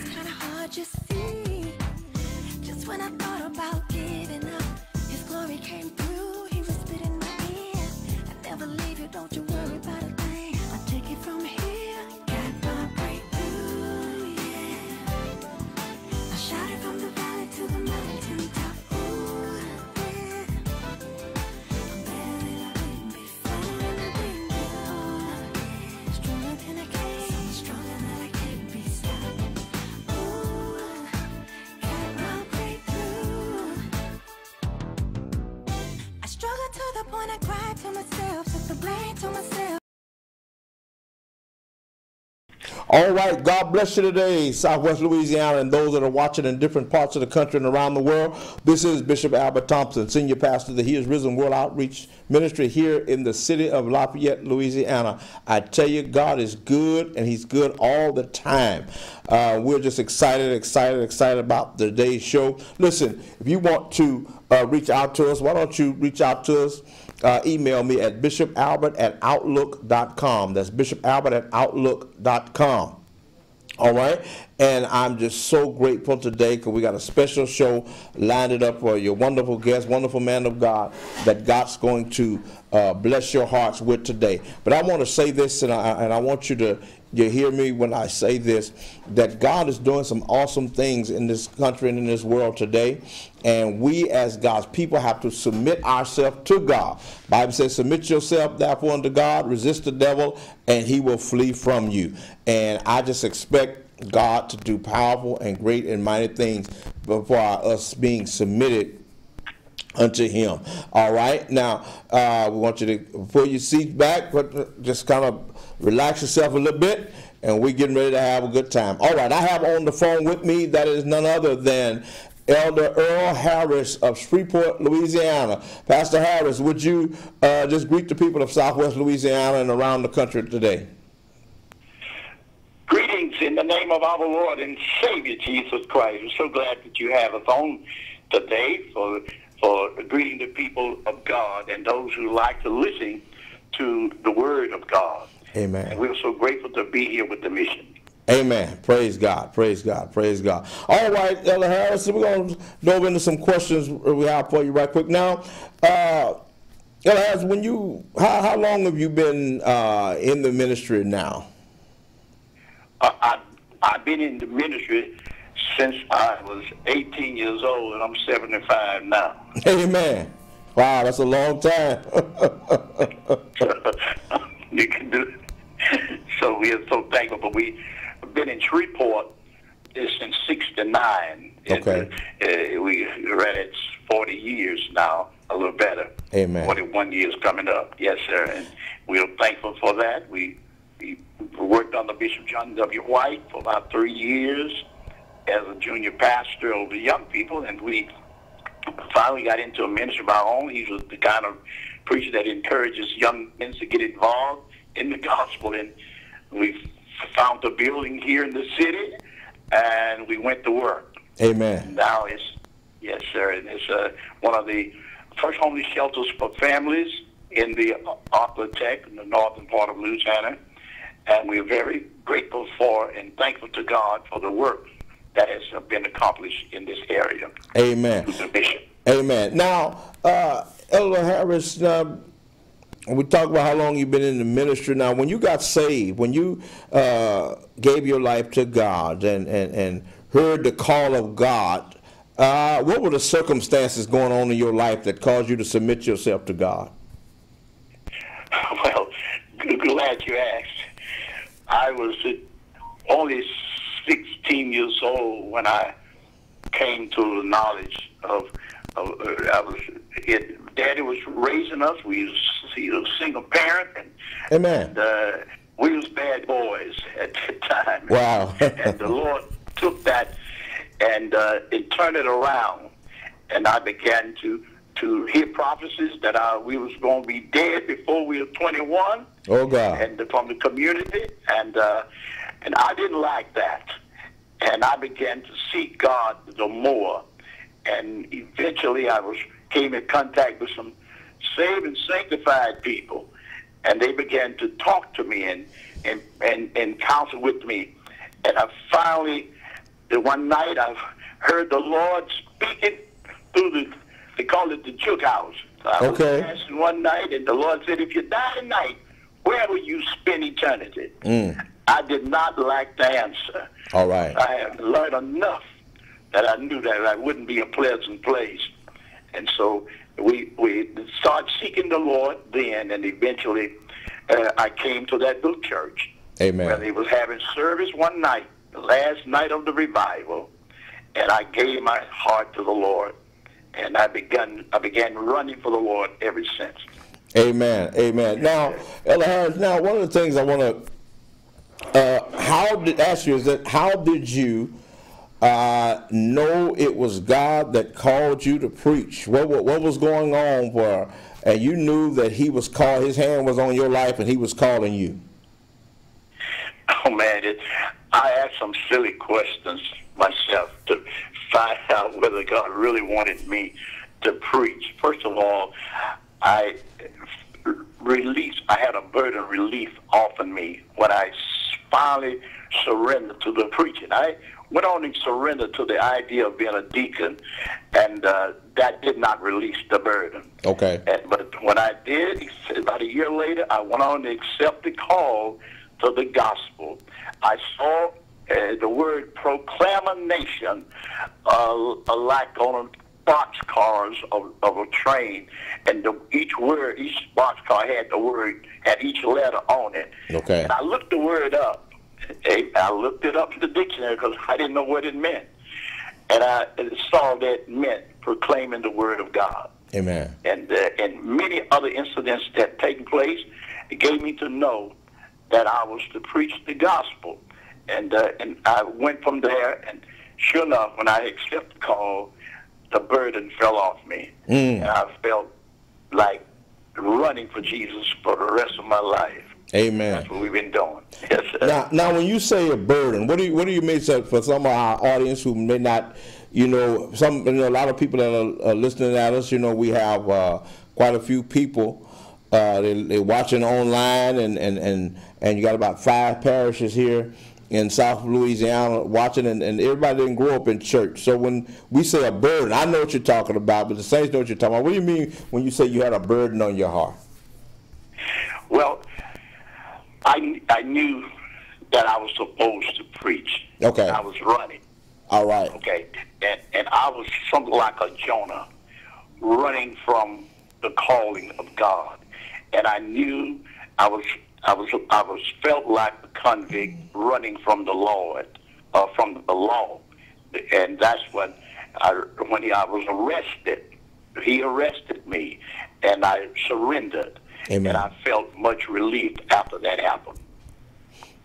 was kinda hard, you All right, God bless you today, Southwest Louisiana, and those that are watching in different parts of the country and around the world. This is Bishop Albert Thompson, Senior Pastor of the He is Risen World Outreach Ministry here in the city of Lafayette, Louisiana. I tell you, God is good, and He's good all the time. Uh, we're just excited, excited, excited about today's show. Listen, if you want to uh, reach out to us, why don't you reach out to us? Uh, email me at bishopalbert at outlook.com. That's bishopalbert at outlook.com. All right. And I'm just so grateful today because we got a special show lined up for your wonderful guest, wonderful man of God that God's going to uh, bless your hearts with today. But I want to say this, and I, and I want you to you hear me when I say this, that God is doing some awesome things in this country and in this world today. And we as God's people have to submit ourselves to God. Bible says, submit yourself therefore unto God, resist the devil, and he will flee from you. And I just expect God to do powerful and great and mighty things before us being submitted unto him. All right. Now, uh, we want you to pull your seat back, but just kind of relax yourself a little bit, and we're getting ready to have a good time. All right. I have on the phone with me that is none other than Elder Earl Harris of Shreveport, Louisiana. Pastor Harris, would you uh, just greet the people of Southwest Louisiana and around the country today? Greetings in the name of our Lord and Savior Jesus Christ. We're so glad that you have us on today for for greeting the people of God and those who like to listen to the Word of God. Amen. And we're so grateful to be here with the mission. Amen. Praise God. Praise God. Praise God. All right, Elder Harris, we're going to dive into some questions we have for you right quick. Now, uh, Elder Harris, when you, how, how long have you been uh, in the ministry now? Uh, I, I've been in the ministry since I was 18 years old, and I'm 75 now. Amen. Wow, that's a long time. you can do it. So we are so thankful. But we have been in Shreveport since 69. Okay. And, uh, we read it 40 years now, a little better. Amen. 41 years coming up. Yes, sir. And we are thankful for that. We, we worked under Bishop John W. White for about three years as a junior pastor over young people, and we finally got into a ministry of our own. He was the kind of preacher that encourages young men to get involved in the gospel, and we found a building here in the city, and we went to work. Amen. Now it's yes, sir, and it's uh, one of the first homeless shelters for families in the Arklatex in the northern part of Louisiana, and we're very grateful for and thankful to God for the work that has been accomplished in this area. Amen. through the bishop. Amen. Now, uh, Elder Harris, uh, we talked about how long you've been in the ministry. Now, when you got saved, when you uh, gave your life to God and, and, and heard the call of God, uh, what were the circumstances going on in your life that caused you to submit yourself to God? Well, glad you asked. I was uh, only 16 years old when I came to the knowledge of. of uh, I was. It, Daddy was raising us. We was, he was a single parent, and, Amen. and uh, we was bad boys at that time. Wow. and the Lord took that and uh, and turned it around, and I began to to hear prophecies that I, we was going to be dead before we were 21 Oh, God. and from the community, and uh, and I didn't like that, and I began to seek God the more, and eventually I was came in contact with some saved and sanctified people, and they began to talk to me and and and, and counsel with me, and I finally the one night I heard the Lord speaking through the, they call it the juke house. I Okay. was one night, and the Lord said, if you die tonight, where will you spend eternity? I did not like the answer. All right. I had learned enough that I knew that I wouldn't be a pleasant place. And so we we started seeking the Lord then, and eventually uh, I came to that little church where Amen. they was having service one night, the last night of the revival, and I gave my heart to the Lord, and I began I began running for the Lord ever since. Amen. Amen. Now, Elder Harris, now one of the things I want to uh, how did ask you is that how did you uh, know it was God that called you to preach? What, what what was going on where and you knew that He was called, His hand was on your life, and He was calling you. Oh man, it, I asked some silly questions myself to find out whether God really wanted me to preach. First of all, I released. I had a burden relief off of me when I finally surrendered to the preaching. I went on and surrendered to the idea of being a deacon, and uh, that did not release the burden. Okay. And, but when I did, about a year later, I went on to accept the call to the gospel. I saw uh, the word proclamation uh, like on box cars of, of a train, and the, each word, each box car had the word, had each letter on it. Okay. And I looked the word up. I looked it up in the dictionary because I didn't know what it meant. And I saw that meant proclaiming the word of God Amen. and uh, and many other incidents that taken place it gave me to know that I was to preach the gospel, and uh, and I went from there. And sure enough, when I accepted the call, the burden fell off me, and I felt like running for Jesus for the rest of my life. Amen. That's what we've been doing. Yes, sir. Now, now, when you say a burden, what do you what do you mean so- for some of our audience who may not, you know, some you know, a lot of people that are, are listening at us, you know, we have uh, quite a few people. Uh, they, they're watching online, and, and, and, and you got about five parishes here in South Louisiana watching, and, and everybody didn't grow up in church. So when we say a burden, I know what you're talking about, but the saints know what you're talking about. What do you mean when you say you had a burden on your heart? Well, I I knew that I was supposed to preach. Okay. I was running. All right. Okay, and and I was something like a Jonah, running from the calling of God, and I knew I was I was I was felt like a convict running from the Lord, uh, from the law, and that's when I when I was arrested. He arrested me, and I surrendered, Amen. and I felt much relief after that happened.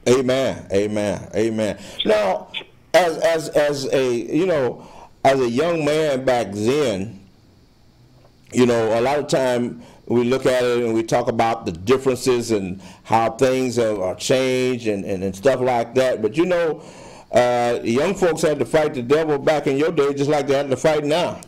Amen. Amen. Amen. Now, as as as a you know, as a young man back then, you know, a lot of time we look at it and we talk about the differences and how things are, are changed and, and, and stuff like that. But you know, uh, young folks had to fight the devil back in your day just like they have to fight now.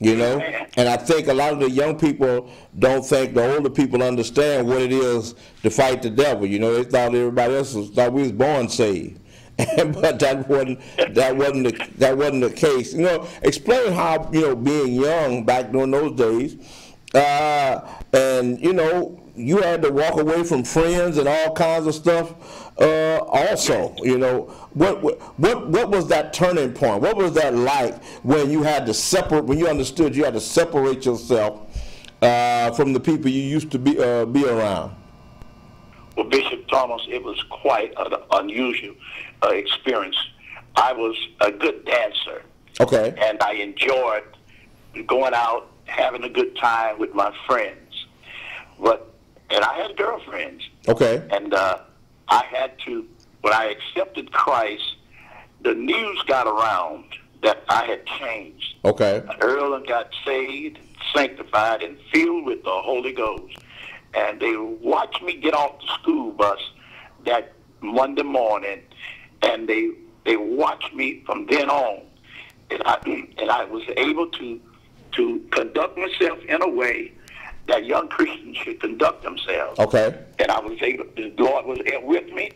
You know, and I think a lot of the young people don't think the older people understand what it is to fight the devil. You know, they thought everybody else was thought we was born saved, but that wasn't that wasn't the, that wasn't the case. You know, explain how you know being young back during those days, uh, and you know you had to walk away from friends and all kinds of stuff. Uh, also, you know, what, what what was that turning point? What was that like when you had to separate? When you understood you had to separate yourself uh, from the people you used to be uh, be around? Well, Bishop Thomas, it was quite an unusual uh, experience. I was a good dancer, Okay. and I enjoyed going out, having a good time with my friends. But and I had girlfriends, Okay. and uh, I had to. When I accepted Christ, the news got around that I had changed. Okay. Earl got saved, sanctified, and filled with the Holy Ghost. And they watched me get off the school bus that Monday morning, and they they watched me from then on. And I and I was able to to conduct myself in a way that young Christians should conduct themselves Okay. and I was able, the Lord was there with me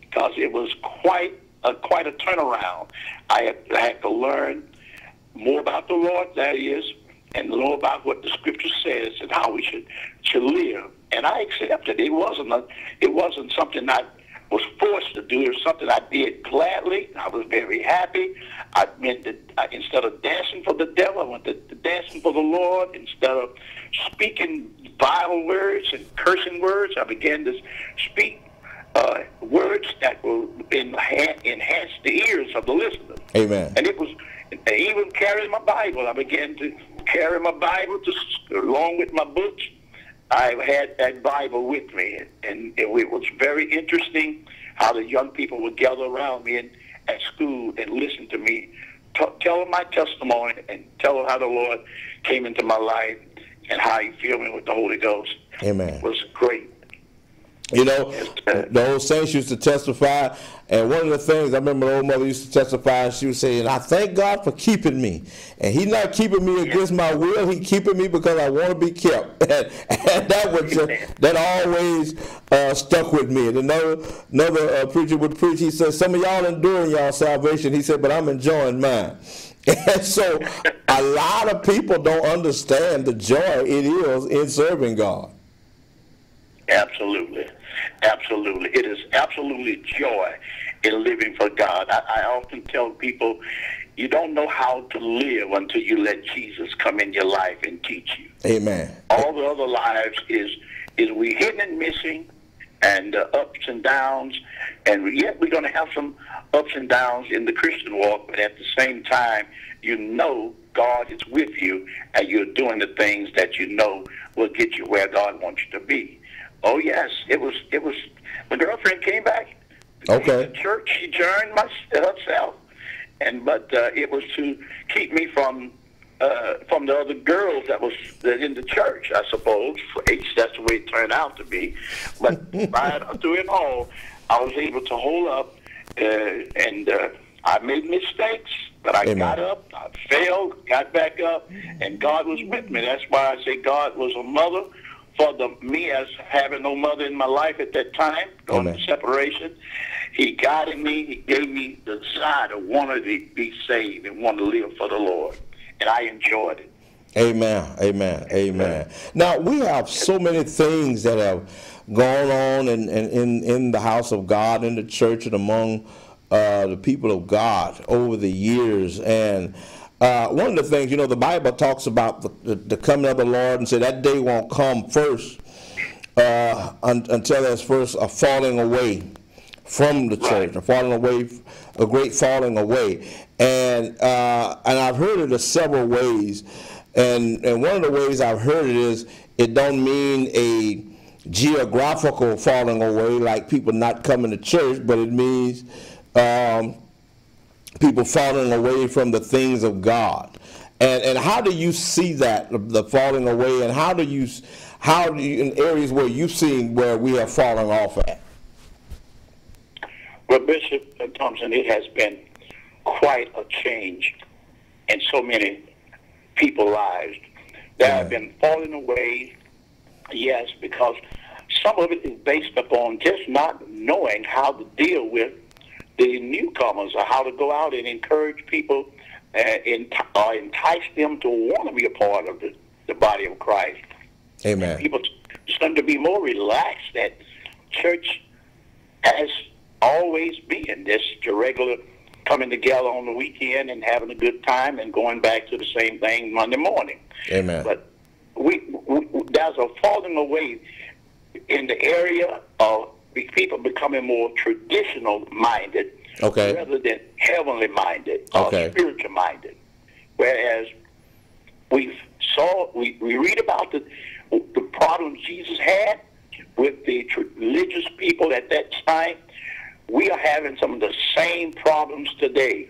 because it was quite a, quite a turnaround. I had, I had to learn more about the Lord, that is, and know about what the Scripture says and how we should should live. And I accepted. It wasn't a, it wasn't something I was forced to do. It was something I did gladly. I was very happy. I meant that I, instead of dancing for the devil, I went to, to dancing for the Lord. Instead of speaking vile words and cursing words, I began to speak uh, words that will enhance, enhance the ears of the listener. Amen. And it was even carrying my Bible. I began to carry my Bible to, along with my books. I had that Bible with me, and it, it was very interesting how the young people would gather around me in, at school and listen to me, t- tell them my testimony, and tell them how the Lord came into my life and how He filled me with the Holy Ghost. Amen. It was great. You know, the old saints used to testify, and one of the things I remember the old mother used to testify, and she would say, and I thank God for keeping me. And He's not keeping me against my will, He keeping me because I want to be kept. And, and that was uh, that always uh, stuck with me. And another another uh, preacher would preach, he said, some of y'all enduring y'all salvation. He said, but I'm enjoying mine. And so a lot of people don't understand the joy it is in serving God. Absolutely. Absolutely. It is absolutely joy in living for God. I, I often tell people, you don't know how to live until you let Jesus come in your life and teach you. Amen. All the other lives is is we hidden and missing, and uh, ups and downs, and yet we're going to have some ups and downs in the Christian walk. But at the same time, you know God is with you, and you're doing the things that you know will get you where God wants you to be. Oh yes, it was. It was. My girlfriend came back. Okay. Church, she joined my, herself, and but uh, it was to keep me from uh, from the other girls that was that in the church, I suppose. For H, that's the way it turned out to be. But right through it all, I was able to hold up, uh, and uh, I made mistakes, but I Amen. got up. I failed, got back up, and God was with me. That's why I say God was a mother for the me as having no mother in my life at that time, going Amen. separation. He guided me. He gave me the desire to want to be saved and want to live for the Lord, and I enjoyed it. Amen. Amen. Amen. Now we have so many things that have gone on in, in, in, in the house of God, in the church, and among uh, the people of God over the years. And uh, one of the things, you know, the Bible talks about the, the, the coming of the Lord and say that day won't come first uh, un, until there's first a falling away from the church, a falling away, a great falling away. And uh, and I've heard it in several ways. And and one of the ways I've heard it is it don't mean a geographical falling away like people not coming to church, but it means um, people falling away from the things of God. And and how do you see that the falling away, and how do you how do you in areas where you've seen where we are falling off at? Well, Bishop Thompson, it has been quite a change in so many people's lives. There have been falling away, yes, because some of it is based upon just not knowing how to deal with the newcomers or how to go out and encourage people uh, ent- or entice them to want to be a part of the, the body of Christ. Amen. People tend to be more relaxed at church has always been this your regular coming together on the weekend and having a good time and going back to the same thing Monday morning. Amen. But we, we there's a falling away in the area of people becoming more traditional minded Okay. rather than heavenly minded Okay. or spiritual minded. Whereas we saw we, we read about the the problems Jesus had with the religious people at that time. We are having some of the same problems today.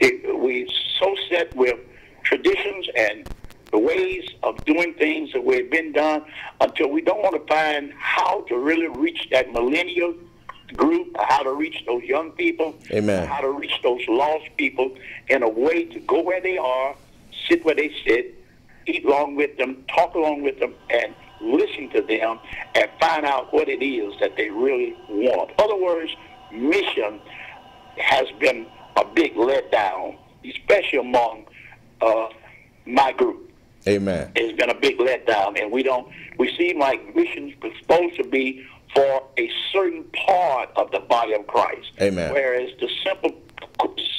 It, we so set with traditions and the ways of doing things the way it's been done until we don't want to find how to really reach that millennial group, how to reach those young people, Amen. how to reach those lost people in a way to go where they are, sit where they sit, eat along with them, talk along with them, and listen to them and find out what it is that they really want. In other words, mission has been a big letdown, especially among uh, my group. Amen. It's been a big letdown, and we don't. We seem like missions were supposed to be for a certain part of the body of Christ. Amen. Whereas the simple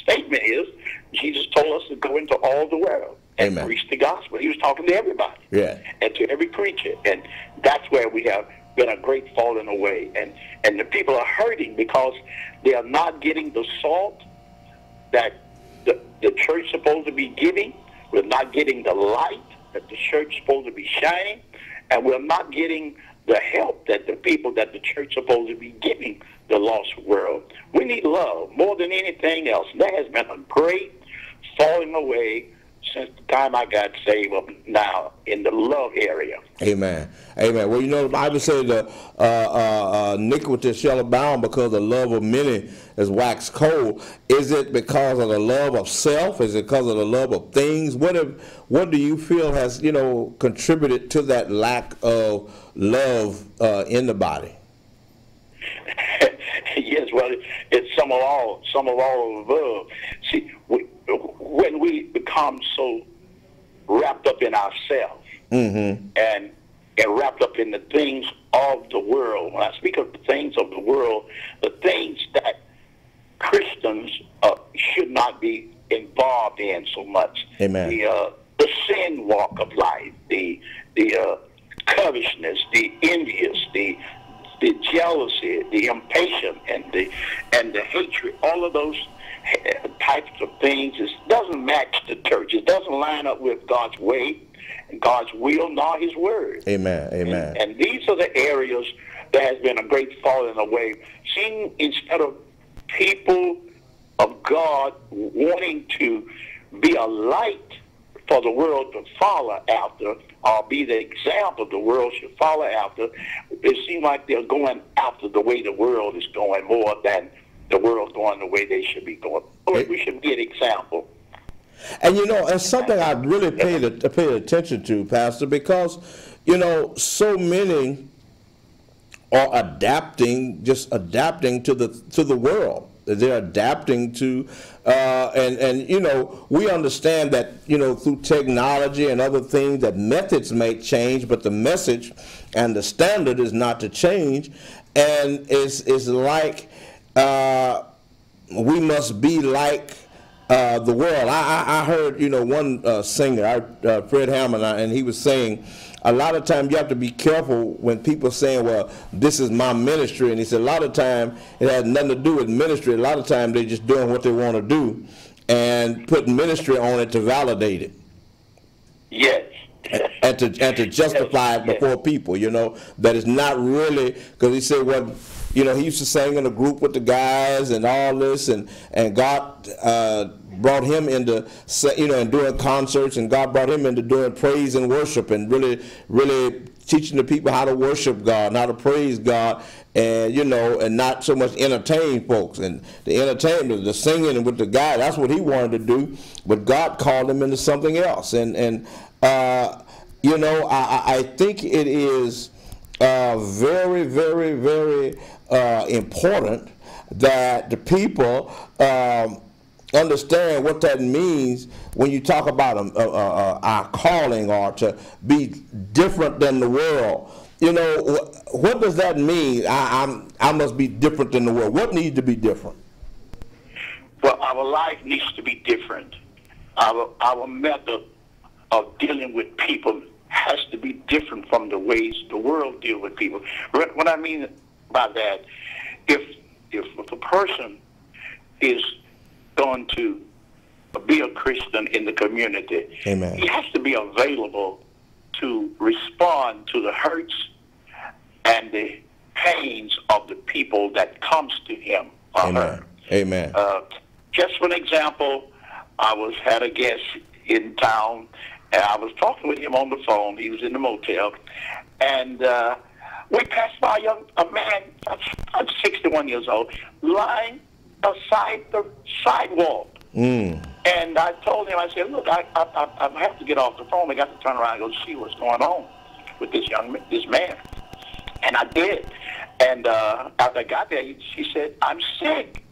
statement is, Jesus told us to go into all the world and Amen. preach the gospel. He was talking to everybody Yeah. and to every creature, and that's where we have been a great falling away, and and the people are hurting because they are not getting the salt that the, the church is supposed to be giving. We're not getting the light that the church supposed to be shining, and we're not getting the help that the people that the church supposed to be giving the lost world. We need love more than anything else. There has been a great falling away since the time I got saved up now in the love area. Amen. Amen. Well, you know, the Bible says the uh, uh, uh, iniquity shall abound because the love of many is waxed cold. Is it because of the love of self? Is it because of the love of things? What what do you feel has you know contributed to that lack of love uh, in the body? yes, well, it's some of all, some of all of the above. See, we, when we become so wrapped up in ourselves and and wrapped up in the things of the world, when I speak of the things of the world, the things that Christians uh, should not be involved in so much. Amen. The uh, the sin walk of life, the the uh, covetousness, the envious, the the jealousy, the impatient, and the and the hatred. All of those types of things it doesn't match the church. It doesn't line up with God's way, God's will, nor His word. Amen. Amen. And these are the areas that has been a great falling away. Seeing instead of people of God wanting to be a light for the world to follow after, or be the example the world should follow after, it seems like they're going after the way the world is going more than the world going the way they should be going. We should be an example. And you know, it's something I really paid paid attention to, Pastor, because you know, so many are adapting, just adapting to the to the world. They're adapting to, uh, and and you know, we understand that you know through technology and other things that methods may change, but the message and the standard is not to change, and it's it's like uh, we must be like uh, the world. I, I, I heard, you know, one uh, singer, I, uh, Fred Hammond, and he was saying, a lot of times you have to be careful when people saying, well, this is my ministry. And he said, a lot of time it has nothing to do with ministry. A lot of time they're just doing what they want to do and putting ministry on it to validate it Yes. and to and to justify it Yes, before people, you know, that it's not really because he said what you know he used to sing in a group with the guys and all this and and God uh, brought him into you know and doing concerts and God brought him into doing praise and worship and really really teaching the people how to worship God and how to praise God and you know and not so much entertain folks and the entertainment the singing with the guy that's what he wanted to do but God called him into something else and and uh, you know, I, I- think it is uh, very, very, very uh, important that the people um, understand what that means when you talk about our calling or to be different than the world. You know, wh- what does that mean? I, I'm, I must be different than the world. What needs to be different? Well, our life needs to be different. Our our method of dealing with people has to be different from the ways the world deal with people. What I mean by that, if if, a person is going to be a Christian in the community, Amen. he has to be available to respond to the hurts and the pains of the people that comes to him or her. Amen. Amen. Uh, just for an example, I was had a guest in town, and I was talking with him on the phone. He was in the motel, and uh, we passed by a, young, a man, I'm 61 years old, lying beside the sidewalk. Mm. And I told him, I said, look, I, I, I I have to get off the phone. I got to turn around and go see what's going on with this young this man. And I did. And uh, after I got there, he, she said, I'm sick.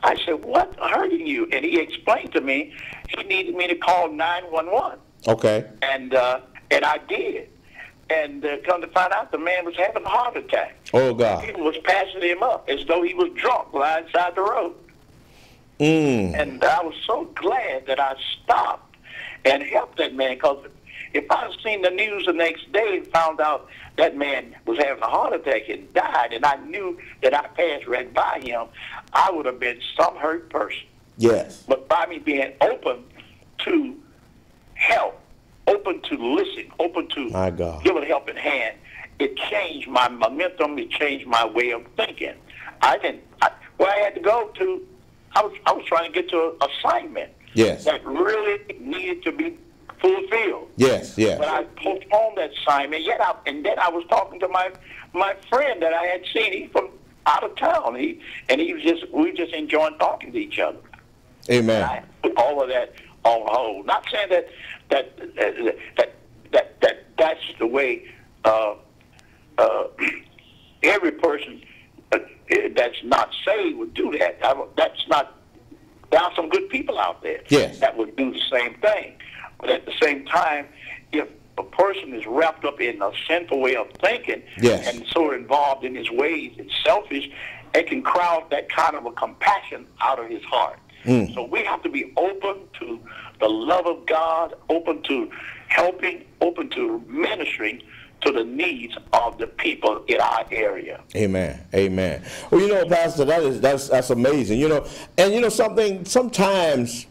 I said, "What hurting you?" And he explained to me he needed me to call nine one one, Okay. and uh, and I did. And uh, come to find out, the man was having a heart attack. Oh God. People was passing him up as though he was drunk lying side the road. Mm. And I was so glad that I stopped and helped that man because if I'd seen the news the next day and found out that man was having a heart attack and died, and I knew that I passed right by him, I would have been some hurt person. Yes. But by me being open to help, open to listen, open to My God. give a helping hand, it changed my momentum. It changed my way of thinking. I didn't. I, where I had to go to, I was I was trying to get to an assignment Yes. that really needed to be fulfilled. Yes. Yes. But I postponed that assignment. Yet, I, and then I was talking to my my friend that I had seen. He's from out of town. He and he was just we were just enjoying talking to each other. Amen. all of that on hold. Not saying that that that that that, that that's the way uh, uh, every person uh, that's not saved would do that. I, that's not. There are some good people out there Yes. that would do the same thing, but at the same time, if a person is wrapped up in a sinful way of thinking Yes. and so involved in his ways and selfish, it can crowd that kind of a compassion out of his heart. Mm. So we have to be open to the love of God, open to helping, open to ministering to the needs of the people in our area. Amen. Amen. Well, you know, Pastor, that is that's that's amazing. You know, and you know something. Sometimes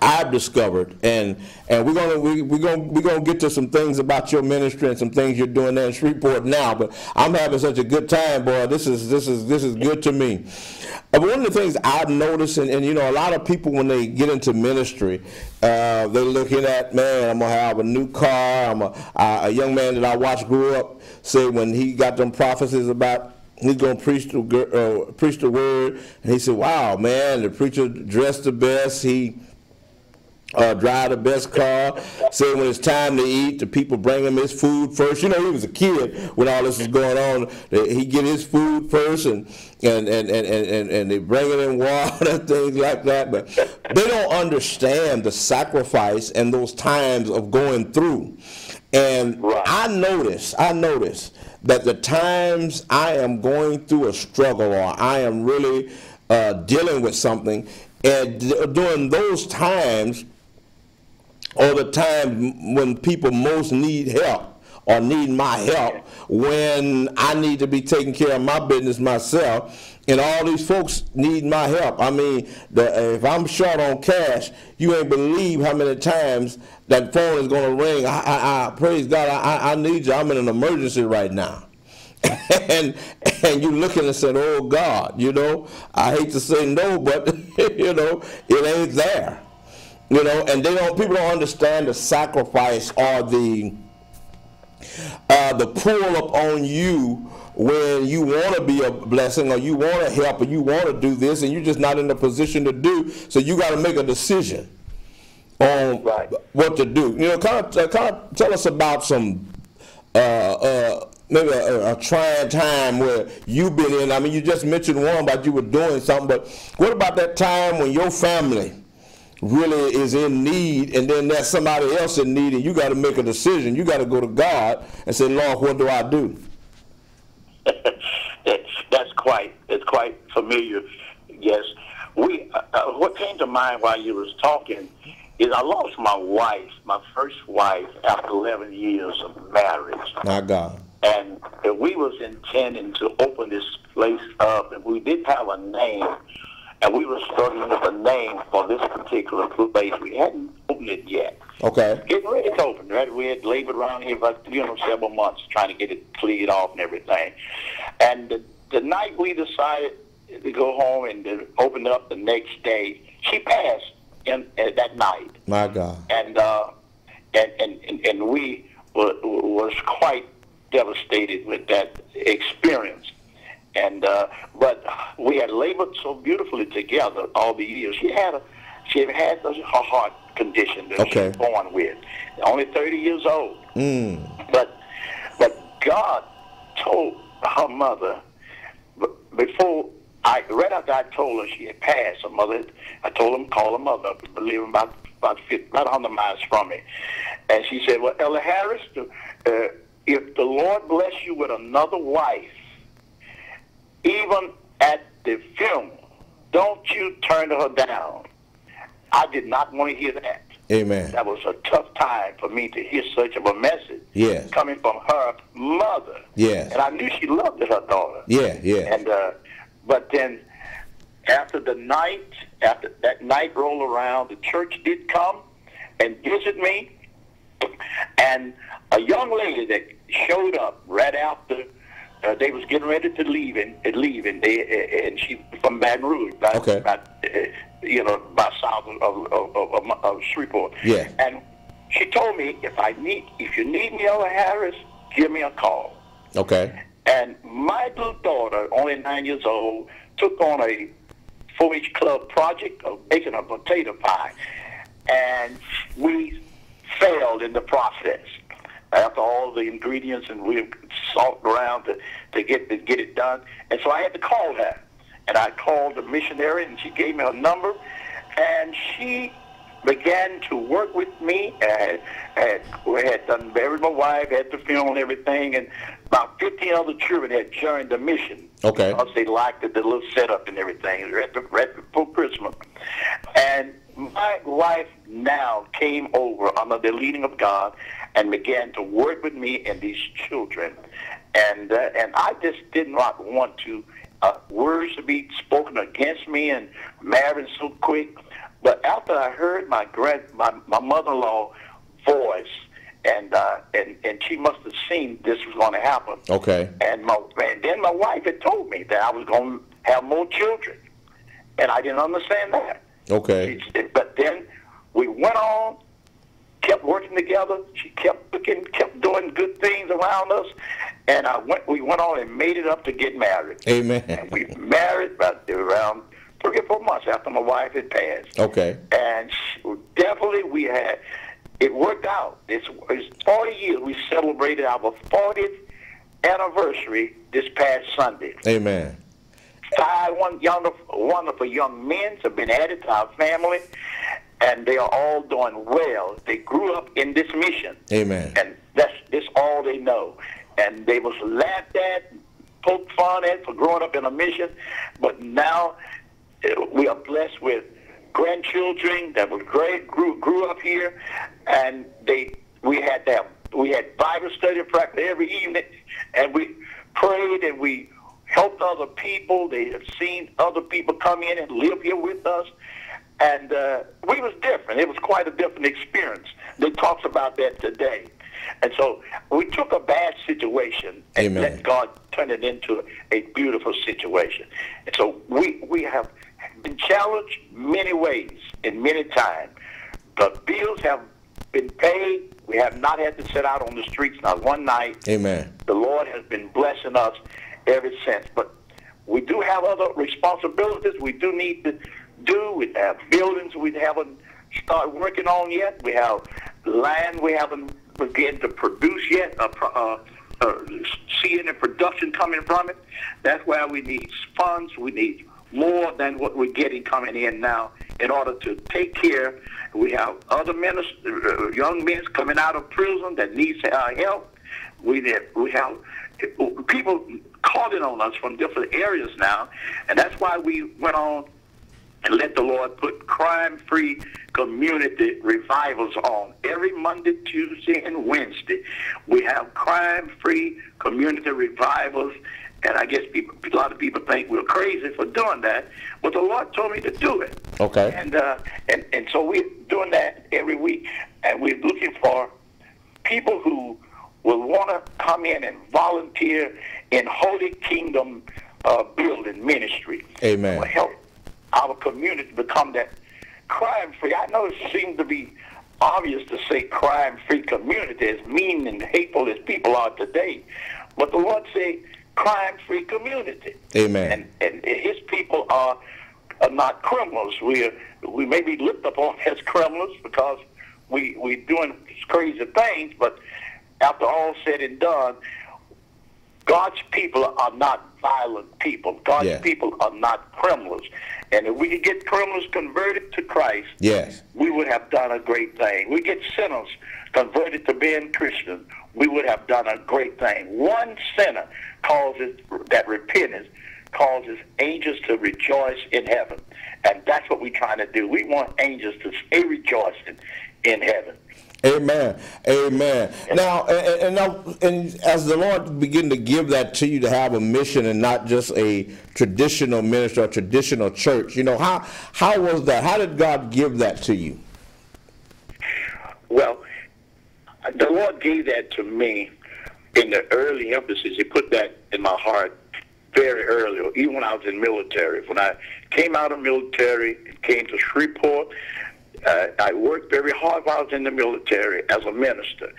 I've discovered, and and we're gonna we, we're gonna we're gonna get to some things about your ministry and some things you're doing there in Shreveport now. But I'm having such a good time, boy. This is this is this is good to me. Uh, one of the things I've noticed, and, and you know, a lot of people when they get into ministry, uh, they're looking at, man, I'm gonna have a new car. I'm a, uh, young man that I watched grew up say when he got them prophecies about he's to preach the uh, preach the word, and he said, "Wow, man, the preacher dressed the best. He uh, drive the best car. Said when it's time to eat, the people bring him his food first. You know, he was a kid when all this was going on. He get his food first, and and and and and, and, they bring it in water and things like that. But they don't understand the sacrifice and those times of going through. And Right. I notice, I notice that the times I am going through a struggle or I am really uh, dealing with something, and during those times, or the time when people most need help or need my help when I need to be taking care of my business myself. And all these folks need my help. I mean, the, if I'm short on cash, you ain't believe how many times that phone is going to ring. I, I, I praise God. I, I need you. I'm in an emergency right now. and and you looking and saying, "Oh God," you know. I hate to say no, but you know, it ain't there you know and they don't people don't understand the sacrifice or the uh, the pull up on you when you want to be a blessing or you want to help or you want to do this and you're just not in a position to do so you got to make a decision on Right. what to do you know kind of, uh, kind of tell us about some uh, uh, maybe a, a trying time where you've been in i mean you just mentioned one about you were doing something but what about that time when your family really is in need, and then there's somebody else in need, and you got to make a decision. You got to go to God and say, Lord, what do I do? That's quite it's quite familiar. Yes, we. Uh, uh, what came to mind while you was talking is I lost my wife, my first wife, after 11 years of marriage, My God. and we was intending to open this place up, and we did have a name, and we were struggling with a name for this particular place. We hadn't opened it yet. Okay. Getting ready to open, right? We had labored around here for you know several months trying to get it cleared off and everything. And the, the night we decided to go home and to open it up the next day, she passed in, uh, that night, My God. and uh, and, and and and we were, was quite devastated with that experience. And uh, but we had labored so beautifully together all the years. She had a she had had a, her heart condition that she Okay. was born with. Only 30 years old. Mm. But but God told her mother before I right after I told her she had passed, her mother, I told him call her mother, I believe about about 50, about 100 miles from me, and she said, "Well, Elder Harris, uh, if the Lord bless you with another wife, even at the funeral, don't you turn her down." I did not want to hear that. Amen. That was a tough time for me to hear such of a message Yes. coming from her mother. Yes. And I knew she loved her daughter. Yeah, yeah. And uh, but then after the night, after that night rolled around, the church did come and visit me, and a young lady that showed up right after. Uh, they was getting ready to leave and, and leave, and they and she from Baton Rouge, about, Okay. about uh, you know, about south of of, of, of, of Shreveport. Yeah. And she told me if I need, if you need me, Elder Harris, give me a call. Okay. And my little daughter, only nine years old, took on a 4-H club project of making a potato pie, and we failed in the process. After all the ingredients and we salt around to, to get to get it done, and so I had to call her, and I called the missionary, and she gave me her number, and she began to work with me. And had, we had done buried my wife, had the funeral and everything, and about 15 other children had joined the mission. Okay. Because they liked it, the little setup and everything, right, right before Christmas. And my wife now came over under the leading of God and began to work with me and these children. And uh, and I just did not want to uh, words to be spoken against me and married so quick. But after I heard my grand my, my mother-in-law voice, and uh, and and she must have seen this was going to happen. Okay. And my and then my wife had told me that I was going to have more children, and I didn't understand that. Okay. She- But then we went on, kept working together. She kept looking, kept doing good things around us, and I went. We went on and made it up to get married. And Amen. we married about around three or four months after my wife had passed. Okay. And sh- definitely we had, it worked out. It's, it's 40 years. We celebrated our 40th anniversary this past Sunday. Amen. Five one young, wonderful young men have been added to our family, and they are all doing well. They grew up in this mission Amen. and that's that's all they know. And they was laughed at, poked fun at for growing up in a mission, but now uh, we are blessed with grandchildren that were great, grew grew up here, and they we had to have we had Bible study practice every evening, and we prayed and we helped other people. They have seen other people come in and live here with us. And uh, we was different. It was quite a different experience. They talks about that today. And so we took a bad situation and Amen. let God turn it into a beautiful situation. And so we we have been challenged many ways and many times. The bills have been paid. We have not had to sit out on the streets not one night Amen. the Lord has been blessing us ever since. But we do have other responsibilities we do need to do. We have buildings we haven't started working on yet. We have land we haven't begun to produce yet. Uh, uh, uh, see any production coming from it. That's why we need funds. We need more than what we're getting coming in now in order to take care. We have other ministers, uh, young men coming out of prison that needs our help. We we have people calling on us from different areas now, and that's why we went on and let the Lord put crime-free community revivals on every Monday, Tuesday, and Wednesday. We have crime-free community revivals, and I guess people, a lot of people think we're crazy for doing that, but the Lord told me to do it. Okay. And uh, and and so we're doing that every week, and we're looking for people who will want to come in and volunteer in Holy Kingdom uh, building ministry. Amen. Help our community become that crime free. I know it seems to be obvious to say crime free community as mean and hateful as people are today, but the Lord say crime free community. Amen. And, and his people are, are not criminals. We are, we may be looked upon as criminals because we we doing crazy things, but after all said and done, God's people are not violent people. God's Yeah. people are not criminals. And if we could get criminals converted to Christ, Yes. we would have done a great thing. We get sinners converted to being Christian, we would have done a great thing. One sinner causes that repentance causes angels to rejoice in heaven. And that's what we're trying to do. We want angels to stay rejoicing in heaven. Amen. Amen. Now, and, and now, and as the Lord begin to give that to you to have a mission and not just a traditional ministry or traditional church, you know, how how was that? How did God give that to you? Well, the Lord gave that to me in the early emphasis. He put that in my heart very early, even when I was in military. When I came out of military, came to Shreveport, uh, I worked very hard while I was in the military as a minister.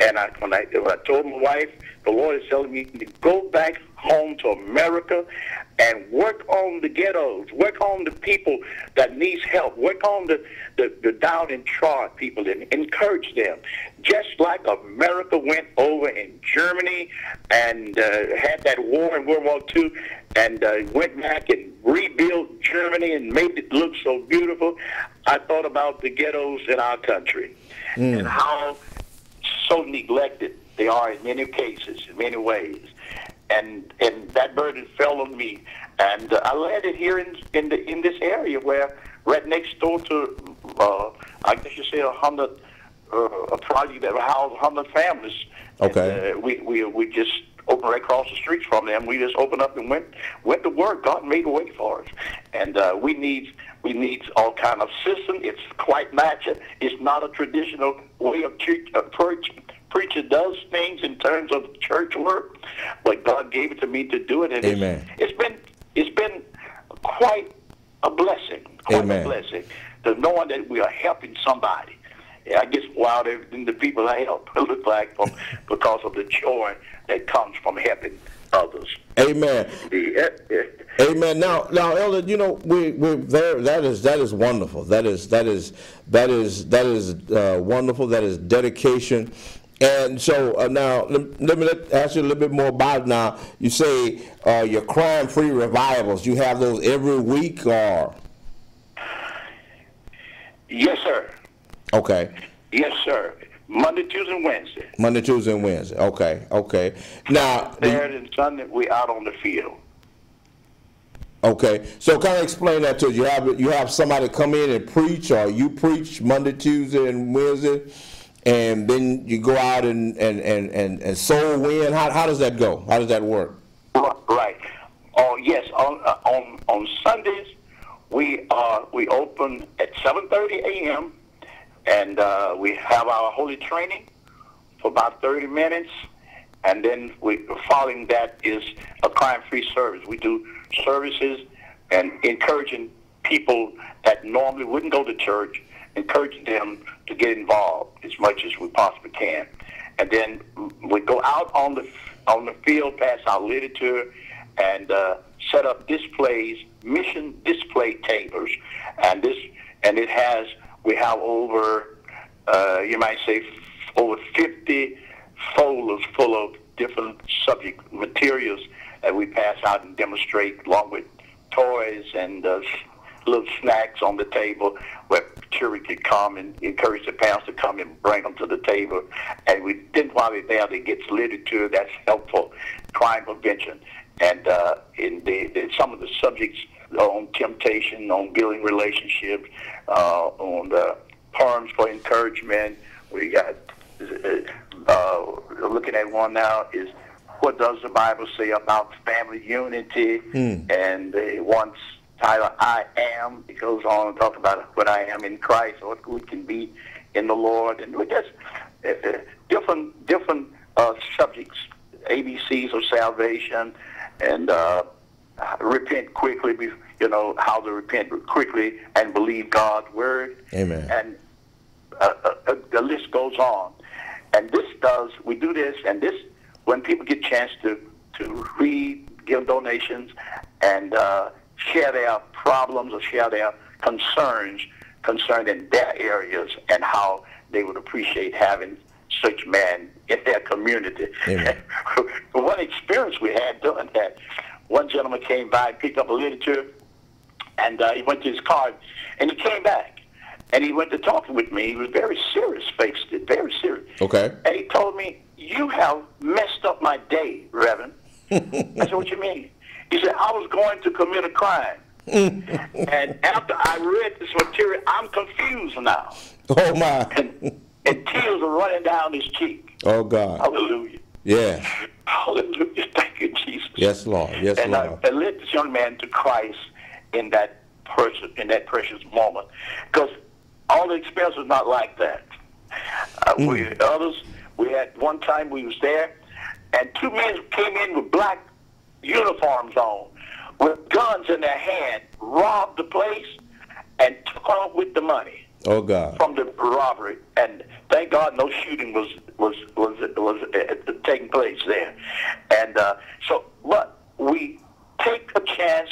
And I, when, I, when I told my wife, the Lord is telling me to go back home to America and work on the ghettos, work on the people that needs help, work on the, the, the down and trod people and encourage them. Just like America went over in Germany and uh, had that war in World War II and uh, went back and rebuilt Germany and made it look so beautiful, I thought about the ghettos in our country and how so neglected they are in many cases, in many ways. And and that burden fell on me, and uh, I landed here in in the in this area where right next door to uh, I guess you say a hundred uh, a project that housed hundred families. Okay. And, uh, we we we just opened right across the streets from them. We just opened up and went went to work. God made a way for us, and uh, we need we need all kind of system. It's quite natural. It's not a traditional way of church, preach, preacher does things in terms of church work, but God gave it to me to do it, and Amen. it's, it's been it's been quite a blessing, quite Amen. a blessing to knowing that we are helping somebody. Yeah, I guess wow, the, the people I help look like from because of the joy that comes from helping others. Amen. Yeah. Amen. Now, now, Elder, you know we we're there. That is that is wonderful. That is that is that is that is uh, wonderful. That is dedication. And so uh, now, let, let me let, ask you a little bit more about it now. You say uh, your crime-free revivals. You have those every week, or Yes, sir. Okay, Yes, sir. Monday, Tuesday, and Wednesday. Monday, Tuesday, and Wednesday. Okay, okay. Now, Saturday and Sunday, we out on the field. Okay, so kind of explain that to us. You have you have somebody come in and preach, or you preach Monday, Tuesday, and Wednesday, and then you go out and and and and, and soul win. How how does that go? How does that work? Right. Oh yes. On uh, on on Sundays, we uh we open at 7:30 a.m. and uh, we have our holy training for about 30 minutes, and then we following that is a crime-free service. We do services and encouraging people that normally wouldn't go to church, encouraging them to get involved as much as we possibly can. And then we go out on the on the field, pass our literature, and uh, set up displays, mission display tables, and this and it has we have over uh, you might say over 50 folders full of different subject materials that we pass out and demonstrate along with toys and uh, little snacks on the table where children can come and encourage the parents to come and bring them to the table. And we then while they're there, they get literature that's helpful, crime prevention, and uh, in the, the, some of the subjects on temptation, on building relationships, uh, on the poems for encouragement. We got uh, looking at one now is what does the Bible say about family unity? And the one's title I am. It goes on to talk about what I am in Christ, or what we can be in the Lord, and we just uh, uh, different different uh, subjects, ABCs of salvation, and uh, repent quickly. You know how to repent quickly and believe God's word. Amen. And uh, uh, uh, the list goes on. And this does, we do this, and this, when people get a chance to, to read, give donations, and uh, share their problems or share their concerns concerning their areas and how they would appreciate having such man in their community. One experience we had doing that, one gentleman came by, picked up a literature, and uh, he went to his car, and he came back. And he went to talking with me. He was very serious faced it, very serious. Okay. And he told me, You have messed up my day, Reverend. I said, What you mean? He said, I was going to commit a crime. and after I read this material, I'm confused now. Oh my. And, and tears are running down his cheek. Oh God. Hallelujah. Yeah. Hallelujah. Thank you, Jesus. Yes, Lord. Yes, Lord. and I, Lord. I led this young man to Christ in that person in that precious moment, because all the experience was not like that. Uh, Mm. We others, we had one time we was there, and two men came in with black uniforms on, with guns in their hand, robbed the place, and took off with the money Oh God. from the robbery, and thank God no shooting was was was was uh, taking place there. And uh, so, but we take a chance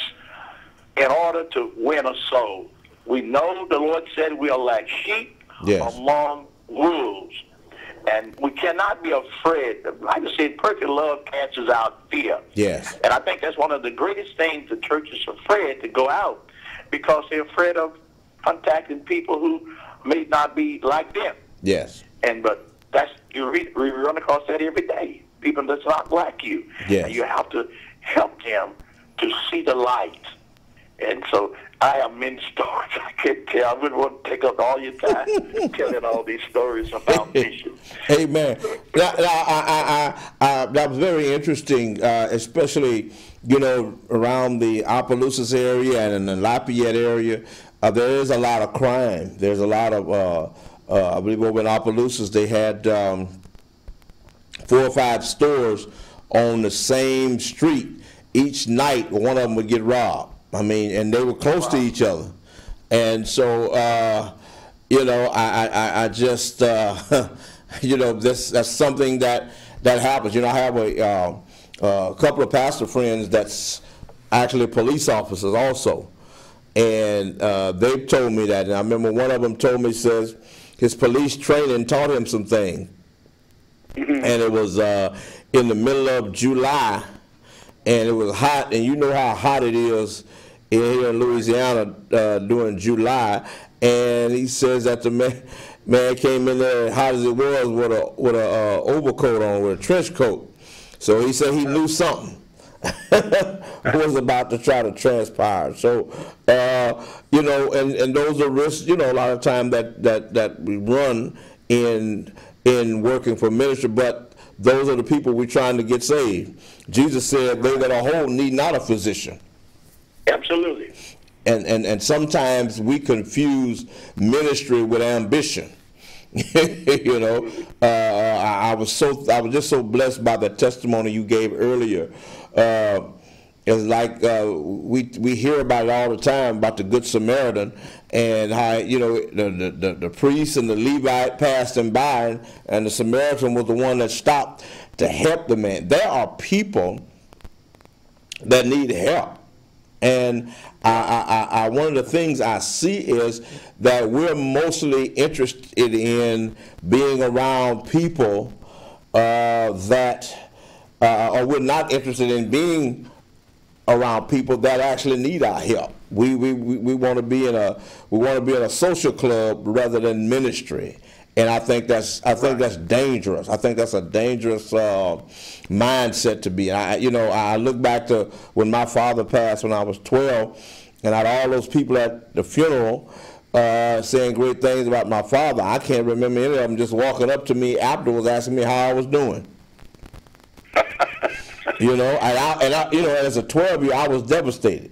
in order to win a soul. We know the Lord said we are like sheep Yes. among wolves. And we cannot be afraid. Like I said, perfect love cancels out fear. Yes. And I think that's one of the greatest things the church is afraid to go out because they're afraid of contacting people who may not be like them. Yes. And but that's you run across that every day. People that's not like you. Yes. And you have to help them to see the light. And so I have many stories I can tell. I wouldn't want to take up all your time telling all these stories about Bishop. Amen. Now, I, I, I, that was very interesting, uh, especially you know around the Opelousas area and in the Lafayette area. Uh, there is a lot of crime. There's a lot of, uh, uh, I believe, over in Opelousas they had um, four or five stores on the same street. Each night, one of them would get robbed. I mean, and they were close to each other, and so uh, you know, I, I, I just, uh, you know, this that's something that that happens. You know, I have a, uh, a couple of pastor friends that's actually police officers also, and uh, they've told me that. And I remember one of them told me says his police training taught him some things, and it was uh, in the middle of July, and it was hot, and you know how hot it is in here in Louisiana uh, during July, and he says that the man, man came in there hot as it was with a with a uh, overcoat on, with a trench coat. So he said he knew something was about to try to transpire. So, uh, you know, and, and those are risks, you know, a lot of time that, that, that we run in in working for ministry, but those are the people we're trying to get saved. Jesus said, they that are whole need not a physician. Absolutely. And, and, and sometimes we confuse ministry with ambition. you know, uh, I, I was so I was just so blessed by the testimony you gave earlier. Uh, it's like uh, we we hear about it all the time about the Good Samaritan and how you know the the, the, the priest and the Levite passed him by, and the Samaritan was the one that stopped to help the man. There are people that need help. And I, I, I, one of the things I see is that we're mostly interested in being around people uh, that, uh, or we're not interested in being around people that actually need our help. We, we, we, we want to be in a we want to be in a social club rather than ministry. And I think that's I think that's dangerous. I think that's a dangerous uh, mindset to be. I you know I look back to when my father passed when I was 12, and I had all those people at the funeral uh, saying great things about my father. I can't remember any of them just walking up to me afterwards asking me how I was doing. you know, and I, and I you know as a 12 year I was devastated.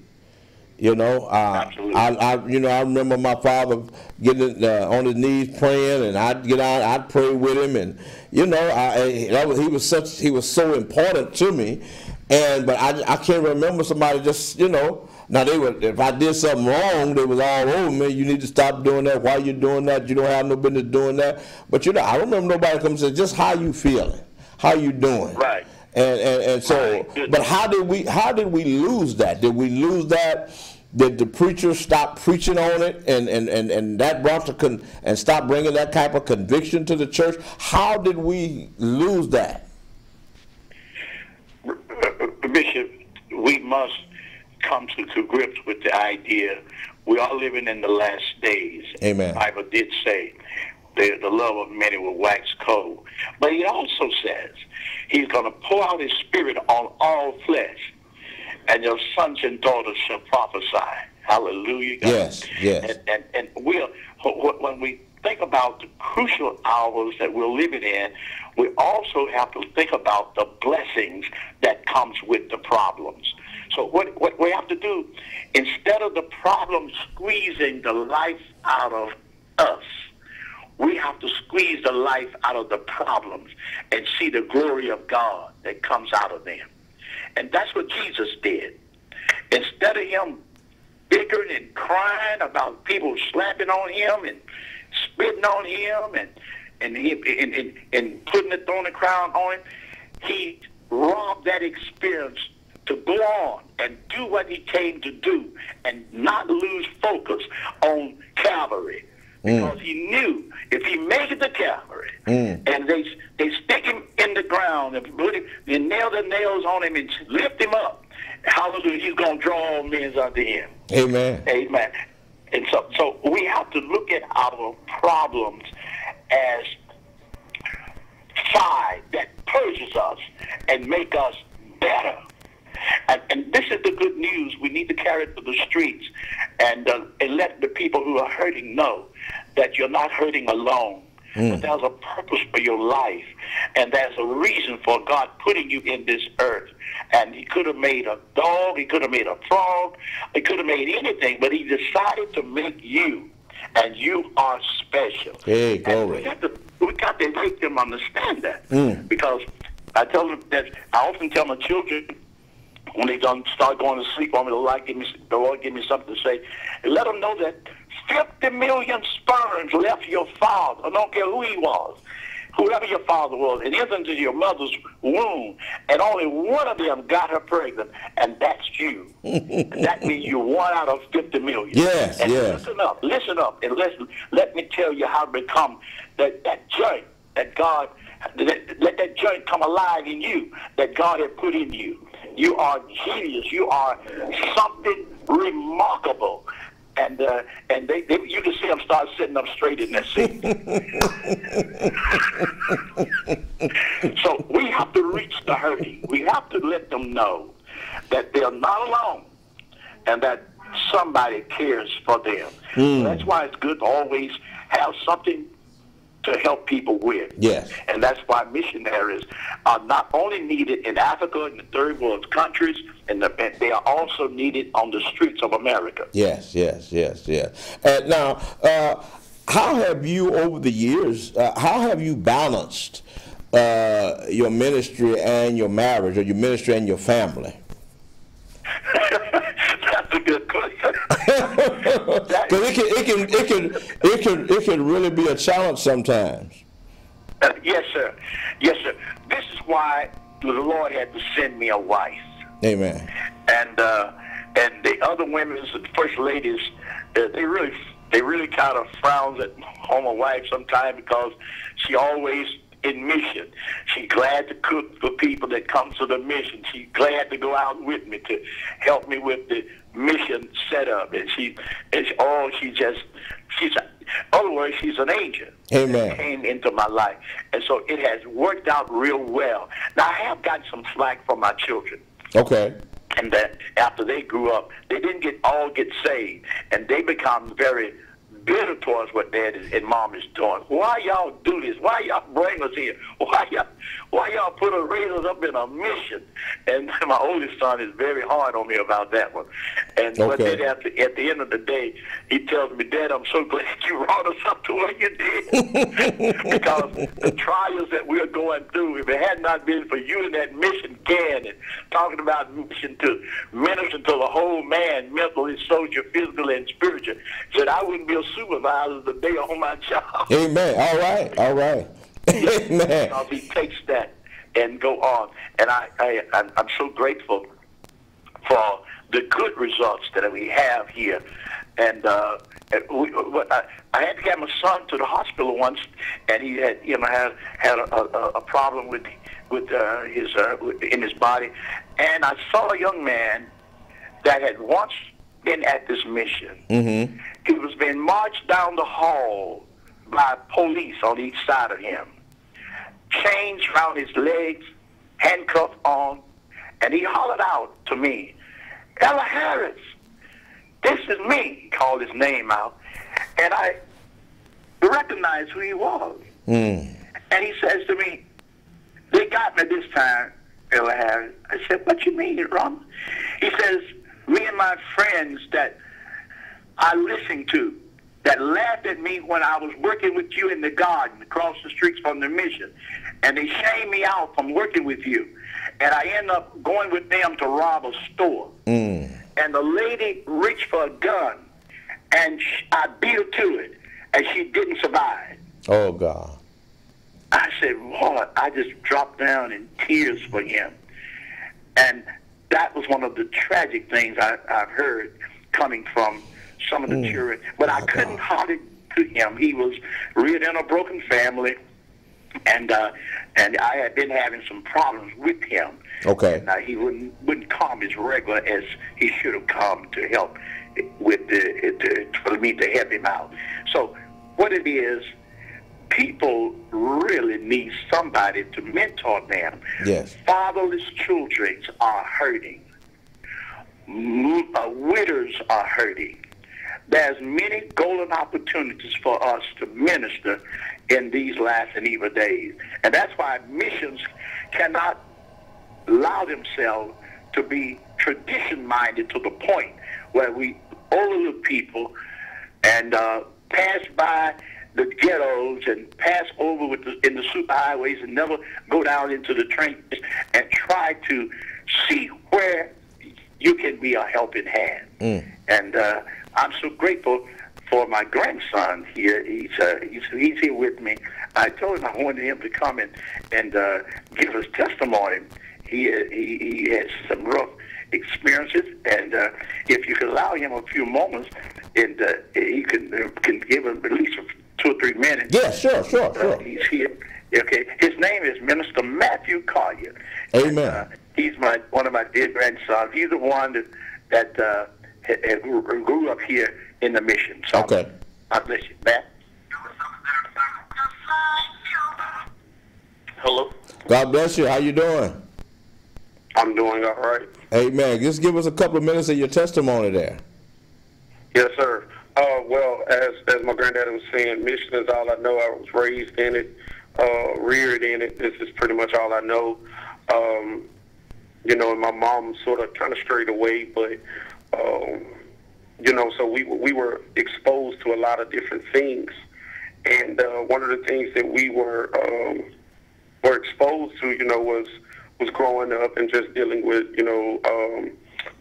You know, uh, I, I, you know, I remember my father getting uh, on his knees praying, and I'd get out, I'd pray with him, and you know, I, that was, he was such, he was so important to me, and but I, I can't remember somebody just, you know, now they would, if I did something wrong, they was all over me. You need to stop doing that. Why you doing that? You don't have no business doing that. But you know, I don't remember nobody come and say, just how you feeling, how you doing, Right. and, and, and so, Right. But how did we how did we lose that? Did we lose that did the preacher stop preaching on it and, and, and, and that brought the con- and stop bringing that type of conviction to the church? How did we lose that? Uh, uh, Bishop, we must come to, to grips with the idea we are living in the last days. Amen. The Bible did say the, the love of many will wax cold. But he also says he's going to pour out his spirit on all flesh, and your sons and daughters shall prophesy. Hallelujah. God. Yes, yes. And, and, and we'll, when we think about the crucial hours that we're living in, we also have to think about the blessings that comes with the problems. So what, what we have to do, instead of the problem squeezing the life out of us, we have to squeeze the life out of the problems and see the glory of God that comes out of them. And that's what Jesus did. Instead of him bickering and crying about people slapping on him and spitting on him and and, he, and, and, and putting the crown on him, he robbed that experience to go on and do what he came to do and not lose focus on Calvary. Mm. Because he knew if he made it to Calvary mm. and they they stick him in the ground and put him and nail the nails on him and lift him up, hallelujah, he's gonna draw all men unto him. Amen. Amen. And so, so we have to look at our problems as fire that purges us and make us better. And, and this is the good news. We need to carry it to the streets and, uh, and let the people who are hurting know that you're not hurting alone. But there's a purpose for your life, and there's a reason for God putting you in this earth. And He could have made a dog, He could have made a frog, He could have made anything, but He decided to make you, and you are special. Hey, glory. we got to we got to make them understand that because I tell them that I often tell my children when they done start going to sleep on me, the Lord give me the Lord give me something to say. And let them know that 50 million sperms left your father. I don't care who he was. Whoever your father was, it entered into your mother's womb, and only one of them got her pregnant, and that's you. And that means you're one out of 50 million. Yes, and yes. Listen up, listen up, and listen. Let me tell you how to become that, that joint that God, let that joint come alive in you that God had put in you. You are genius. You are something remarkable. And uh, and they, they, you can see them start sitting up straight in their seat. so we have to reach the hurting. We have to let them know that they're not alone and that somebody cares for them. That's why it's good to always have something to help people with. Yes. And that's why missionaries are not only needed in Africa and the third world countries, and, the, they are also needed on the streets of America. Yes, yes, yes, yes. And now, uh, how have you, over the years, uh, how have you balanced uh, your ministry and your marriage, or your ministry and your family? that's a good question. Because it can, it can, it can, it can, it can really be a challenge sometimes. Uh, yes, sir. Yes, sir. This is why the Lord had to send me a wife. Amen. and uh, and the other women, the first ladies, uh, they really they really kind of frowns at on my wife sometimes because she always in mission. She glad to cook for people that come to the mission. She glad to go out with me to help me with the mission setup. And she, she oh, she just she's. In other words, she's an angel Amen. that came into my life, and so it has worked out real well. Now I have gotten some slack from my children Okay. and that after they grew up, they didn't get all get saved, and they become very bitter towards what dad is, and mom is doing. Why y'all do this? Why y'all bring us here? Why y'all why y'all put us raise us up in a mission? And my oldest son is very hard on me about that one. And but then at the, at the end of the day, he tells me, Dad, I'm so glad you brought us up to where you did. because the trials that we're going through, if it had not been for you and that mission can and talking about mission to minister to the whole man, mentally, social, physical, and spiritual, said I wouldn't be a supervisor today on my job. Amen. All right. All right. Amen. because he takes that and go on. And I, I I'm, I'm so grateful for the good results that we have here. And uh, we, I, I had to get my son to the hospital once, and he had you know had had a, a, a problem with with uh, his uh, in his body, and I saw a young man that had once been at this mission. Mm-hmm. He was being marched down the hall by police on each side of him, chains around his legs, handcuffed on, and he hollered out to me, Elder Harris, this is me. He called his name out, and I recognized who he was. Mm. And he says to me, they got me this time, Elder Harris. I said, what you mean, Ron? He says, me and my friends that I listened to, that laughed at me when I was working with you in the garden across the streets from the mission. And they shamed me out from working with you. And I end up going with them to rob a store. Mm. And the lady reached for a gun, and I beat her to it, and she didn't survive. Oh God. I said, Lord, I just dropped down in tears for him. And that was one of the tragic things I, I've heard coming from some of the Mm. children. But I couldn't God. holler to him. He was reared in a broken family, and uh, and I had been having some problems with him. Okay. And uh, he wouldn't wouldn't come as regular as he should have come to help with the to, for me to help him out. So what it is, people really need somebody to mentor them. Yes. Fatherless children are hurting. M- uh, widows are hurting. There's many golden opportunities for us to minister in these last and evil days. And that's why missions cannot allow themselves to be tradition minded to the point where we overlook people and uh, pass by the ghettos and pass over with the, in the superhighways and never go down into the trenches and try to see where you can be a helping hand. Mm. And uh, I'm so grateful for my grandson here. He's, uh, he's he's here with me. I told him I wanted him to come and and uh, give his testimony. He he, he has some rough experiences, and uh, if you could allow him a few moments, and uh, he can uh, can give him at least two or three minutes. Yeah, sure, sure, Uh, sure. he's here. Okay, his name is Minister Matthew Collier. Amen. Uh, he's my one of my dear grandsons. He's the one that that uh, ha- ha- grew grew up here in the mission. So Okay. God bless you, Matt. Hello. God bless you. How you doing? I'm doing all right. Amen. Just give us a couple of minutes of your testimony there. Yes, sir. Uh, well, as as my granddaddy was saying, mission is all I know. I was raised in it, uh, reared in it. This is pretty much all I know. Um, you know, and my mom sort of kind of strayed away, but um, you know, so we we were exposed to a lot of different things, and uh, one of the things that we were um, were exposed to, you know, was was growing up and just dealing with, you know, um,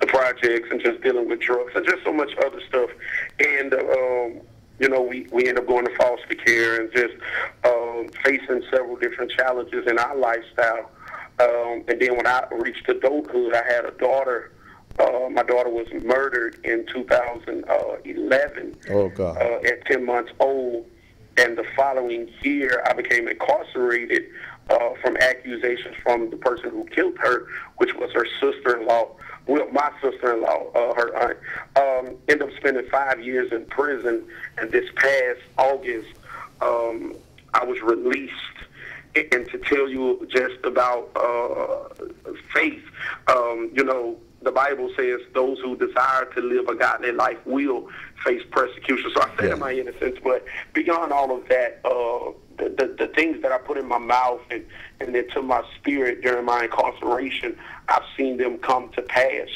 the projects and just dealing with drugs and just so much other stuff. And um, you know, we we end up going to foster care and just um, facing several different challenges in our lifestyle. Um, and then when I reached adulthood, I had a daughter. Uh, my daughter was murdered in 2011 Oh God. uh, at 10 months old. And the following year, I became incarcerated uh, from accusations from the person who killed her, which was her sister-in-law. Well, my sister-in-law, uh, her aunt, um, ended up spending five years in prison. And this past August, um, I was released. And to tell you just about uh, faith, um, you know, the Bible says those who desire to live a godly life will face persecution. So I said Yeah. my innocence, but beyond all of that, uh, the, the, things that I put in my mouth and, and into my spirit during my incarceration, I've seen them come to pass.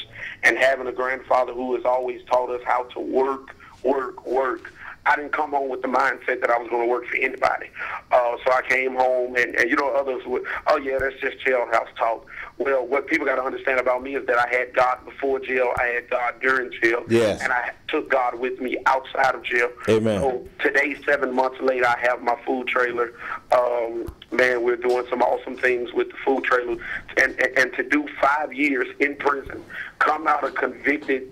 And having a grandfather who has always taught us how to work, work, work, I didn't come home with the mindset that I was going to work for anybody. Uh, so I came home, and, and you know, others would, oh yeah, that's just jailhouse talk. Well, what people got to understand about me is that I had God before jail, I had God during jail, Yes. and I took God with me outside of jail. Amen. So today, seven months later, I have my food trailer. Um, man, we're doing some awesome things with the food trailer, and, and and to do five years in prison, come out a convicted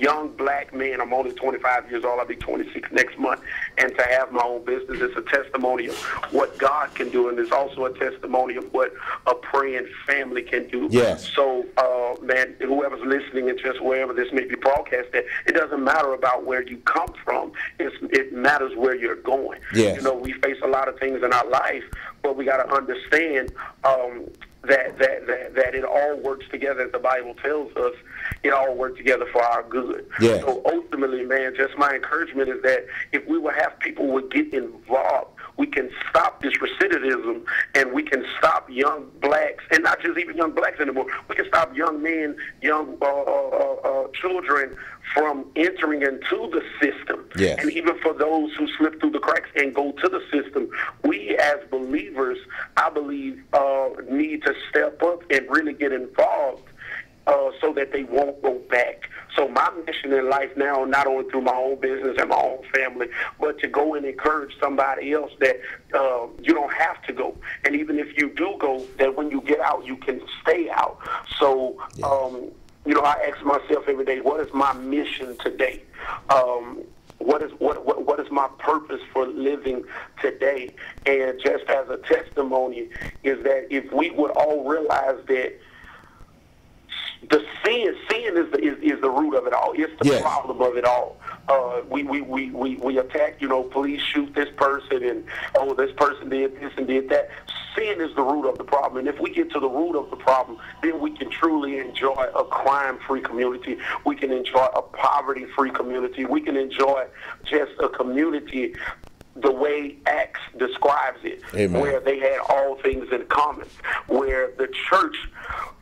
young black man. I'm only 25 years old. I'll be 26 next month, and to have my own business, it's a testimony of what God can do, and it's also a testimony of what a praying family can do. Yes. So, uh, man, whoever's listening and just wherever this may be broadcasted, it doesn't matter about where you come from. It's, it matters where you're going. Yes. You know, we face a lot of things in our life, but we got to understand um, that, that that that it all works together. As the Bible tells us, it all works together for our good. So ultimately, man, just my encouragement is that if we will have people would get involved, we can stop this recidivism and we can stop young blacks, and not just even young blacks anymore. We can stop young men, young uh, uh, uh, children from entering into the system. Yes. And even for those who slip through the cracks and go to the system, we as believers, I believe, uh, need to step up and really get involved uh, so that they won't go back. So my mission in life now, not only through my own business and my own family, but to go and encourage somebody else that uh, you don't have to go, and even if you do go, that when you get out, you can stay out. So. Um, you know, I ask myself every day, what is my mission today? Um, what is what, what what is my purpose for living today? And just as a testimony, is that if we would all realize that the sin, sin is the is, is the root of it all. It's the Yes. problem of it all. Uh, we, we, we, we, we attack, you know, police shoot this person and, oh, this person did this and did that. Sin is the root of the problem. And if we get to the root of the problem, then we can truly enjoy a crime-free community. We can enjoy a poverty-free community. We can enjoy just a community the way Acts describes it, Amen. where they had all things in common, where the church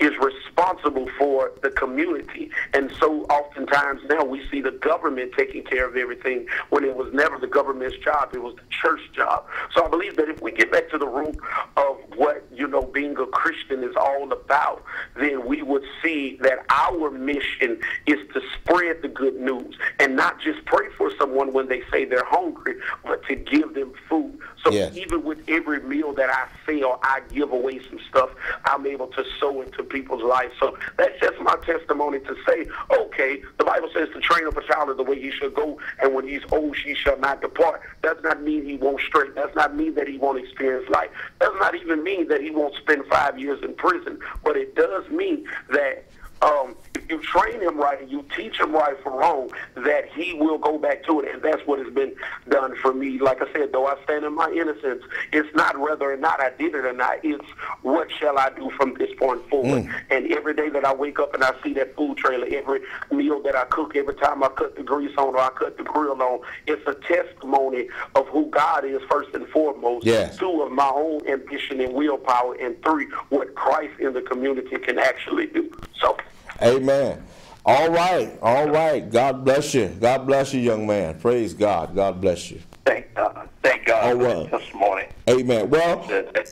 is responsible for the community. And so oftentimes now we see the government taking care of everything when it was never the government's job, it was the church job. So I believe that if we get back to the root of what, you know, being a Christian is all about, then we would see that our mission is to spread the good news and not just pray for someone when they say they're hungry, but to give them food. So Yes. even with every meal that I sell, I give away some stuff. I'm able to sow into people's lives. So that's just my testimony to say, okay, the Bible says to train up a child in the way he should go, and when he's old, he shall not depart. Does not mean he won't stray. Does not mean that he won't experience life. Does not even mean that he won't spend five years in prison. But it does mean that um, if you train him right and you teach him right from wrong, that he will go back to it. And that's what has been done for me. Like I said, though I stand in my innocence, it's not whether or not I did it or not. It's what shall I do from this point forward. And every day that I wake up and I see that food trailer, every meal that I cook, every time I cut the grease on or I cut the grill on, it's a testimony of who God is first and foremost. Yes. Two, of my own ambition and willpower. And three, what Christ in the community can actually do. So Amen. All right, all right. God bless you. God bless you, young man. Praise God. God bless you. Thank God. Thank God All right. this morning. Amen. Well,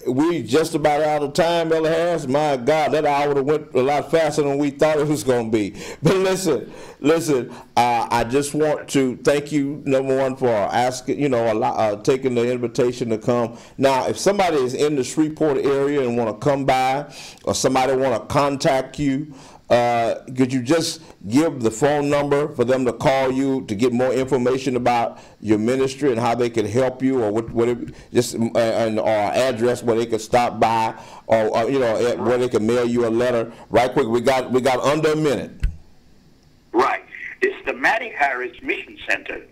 we just about out of time, Elder Harris. My God, that hour would have went a lot faster than we thought it was going to be. But listen, listen. Uh, I just want to thank you, number one, for asking, you know, a lot, uh, taking the invitation to come. Now, if somebody is in the Shreveport area and want to come by, or somebody want to contact you. Uh, could you just give the phone number for them to call you to get more information about your ministry and how they can help you, or what, what it, just uh, and or address where they could stop by, or, you know eh, where they can mail you a letter? Right quick, we got we got under a minute. Right. It's the Matty Harris Mission Center,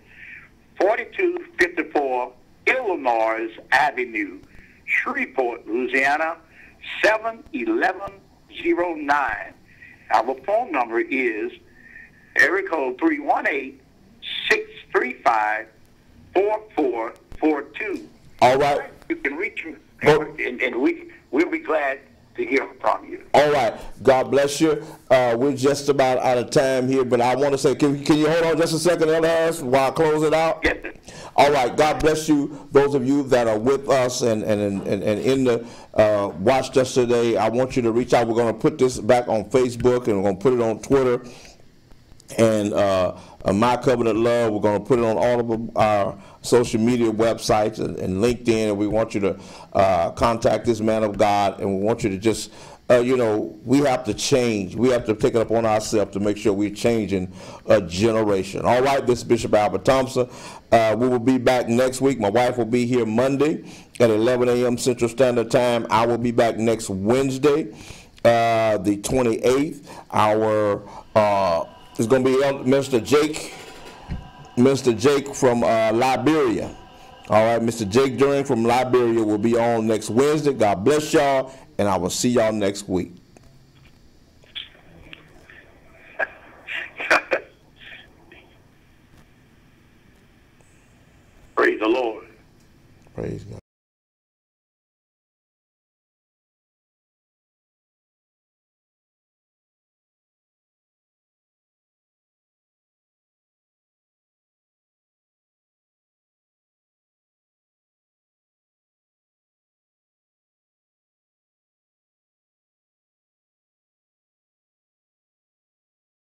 4254 Illinois Avenue, Shreveport, Louisiana, 71109. Our phone number is area code 318-635-4442. All right. You can reach me, Oh. and, and we, we'll be glad to hear from you. All right. God bless you. Uh, we're just about out of time here, but I want to say, can, can you hold on just a second, Elder Harris, while I close it out? Yes. All right. God bless you. Those of you that are with us and and and, and in the uh, watched us today, I want you to reach out. We're going to put this back on Facebook and we're going to put it on Twitter and uh, uh, My Covenant Love. We're going to put it on all of our social media websites and, and LinkedIn. And we want you to uh, contact this man of God, and we want you to just. Uh, you know, we have to change. We have to take it upon ourselves to make sure we're changing a generation. All right, this is Bishop Albert Thompson. Uh, we will be back next week. My wife will be here Monday at 11 a.m. Central Standard Time. I will be back next Wednesday, uh, the 28th. Our uh, is going to be Mr. Jake, Mr. Jake from uh, Liberia. All right, Mr. Jake During from Liberia will be on next Wednesday. God bless y'all, and I will see y'all next week. Praise the Lord. Praise God.